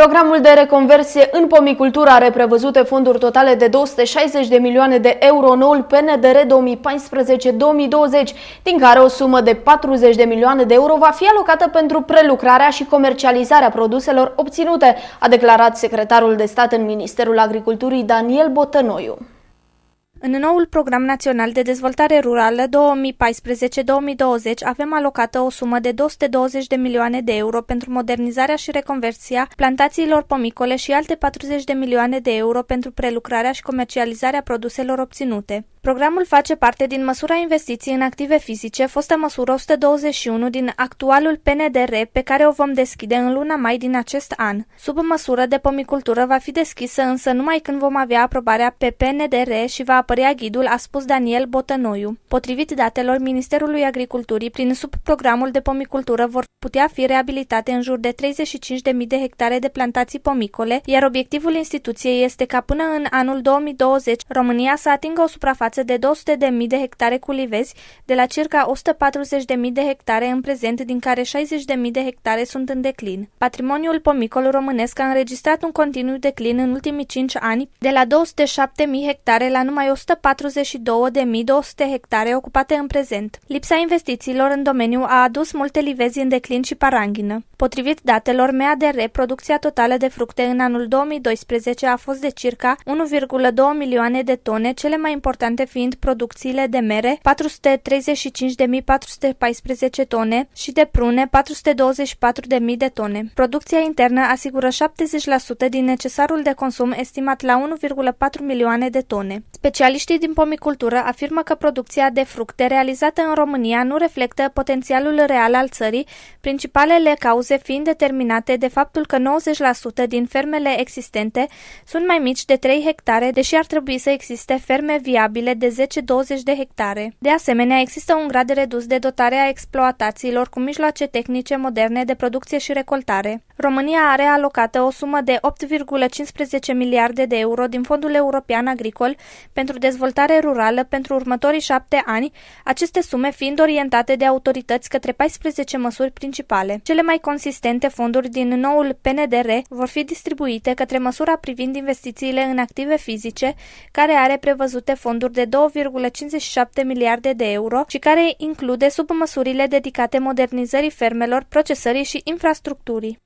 Programul de reconversie în pomicultură are prevăzute fonduri totale de 260 de milioane de euro noul PNDR 2014-2020, din care o sumă de 40 de milioane de euro va fi alocată pentru prelucrarea și comercializarea produselor obținute, a declarat secretarul de stat în Ministerul Agriculturii Daniel Botănoiu. În noul Program Național de Dezvoltare Rurală 2014-2020 avem alocată o sumă de 220 de milioane de euro pentru modernizarea și reconversia plantațiilor pomicole și alte 40 de milioane de euro pentru prelucrarea și comercializarea produselor obținute. Programul face parte din măsura investiții în active fizice, fostă măsură 121 din actualul PNDR, pe care o vom deschide în luna mai din acest an. Sub măsură de pomicultură va fi deschisă însă numai când vom avea aprobarea pe PNDR și va apărea ghidul, a spus Daniel Botănoiu. Potrivit datelor Ministerului Agriculturii, prin subprogramul de pomicultură vor putea fi reabilitate în jur de 35.000 de hectare de plantații pomicole, iar obiectivul instituției este ca până în anul 2020 România să atingă o suprafață față de 200.000 de hectare cu livezi, de la circa 140.000 de hectare în prezent, din care 60.000 de hectare sunt în declin. Patrimoniul pomicol românesc a înregistrat un continuu declin în ultimii 5 ani, de la 207.000 hectare la numai 142.200 hectare ocupate în prezent. Lipsa investițiilor în domeniu a adus multe livezi în declin și paranghină. Potrivit datelor MADR, producția totală de fructe în anul 2012 a fost de circa 1,2 milioane de tone, cele mai importante date fiind producțiile de mere 435.414 tone și de prune 424.000 de tone. Producția internă asigură 70% din necesarul de consum estimat la 1,4 milioane de tone. Specialiștii din pomicultură afirmă că producția de fructe realizată în România nu reflectă potențialul real al țării, principalele cauze fiind determinate de faptul că 90% din fermele existente sunt mai mici de 3 hectare, deși ar trebui să existe ferme viabile de 10-20 de hectare. De asemenea, există un grad redus de dotare a exploatațiilor cu mijloace tehnice moderne de producție și recoltare. România are alocată o sumă de 8,15 miliarde de euro din Fondul European Agricol pentru dezvoltare rurală pentru următorii șapte ani, aceste sume fiind orientate de autorități către 14 măsuri principale. Cele mai consistente fonduri din noul PNDR vor fi distribuite către măsura privind investițiile în active fizice, care are prevăzute fonduri de 2,57 miliarde de euro și care include submăsurile dedicate modernizării fermelor, procesării și infrastructurii.